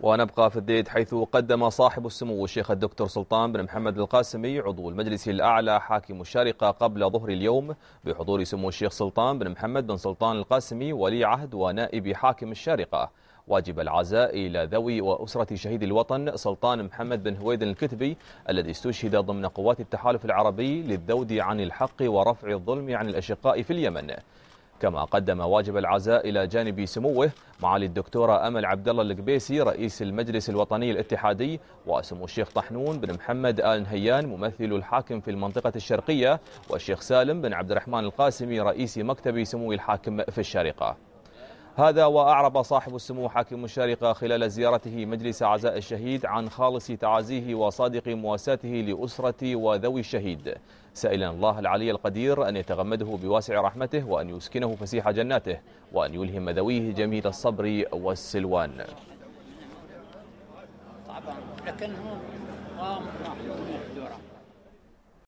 ونبقى في الديد حيث قدم صاحب السمو الشيخ الدكتور سلطان بن محمد القاسمي عضو المجلس الأعلى حاكم الشارقة قبل ظهر اليوم بحضور سمو الشيخ سلطان بن محمد بن سلطان القاسمي ولي عهد ونائب حاكم الشارقة. واجب العزاء إلى ذوي وأسرة شهيد الوطن سلطان محمد بن هويد الكتبي الذي استشهد ضمن قوات التحالف العربي للذود عن الحق ورفع الظلم عن الأشقاء في اليمن. كما قدم واجب العزاء إلى جانب سموه معالي الدكتورة أمل عبد الله القبيسي رئيس المجلس الوطني الاتحادي وسمو الشيخ طحنون بن محمد آل نهيان ممثل الحاكم في المنطقة الشرقية والشيخ سالم بن عبد الرحمن القاسمي رئيس مكتب سمو الحاكم في الشارقة. هذا وأعرب صاحب السمو حاكم الشارقة خلال زيارته مجلس عزاء الشهيد عن خالص تعازيه وصادق مواساته لأسرة وذوي الشهيد. سائلا الله العلي القدير أن يتغمده بواسع رحمته وأن يسكنه فسيح جناته وأن يلهم ذويه جميل الصبر والسلوان. لكنه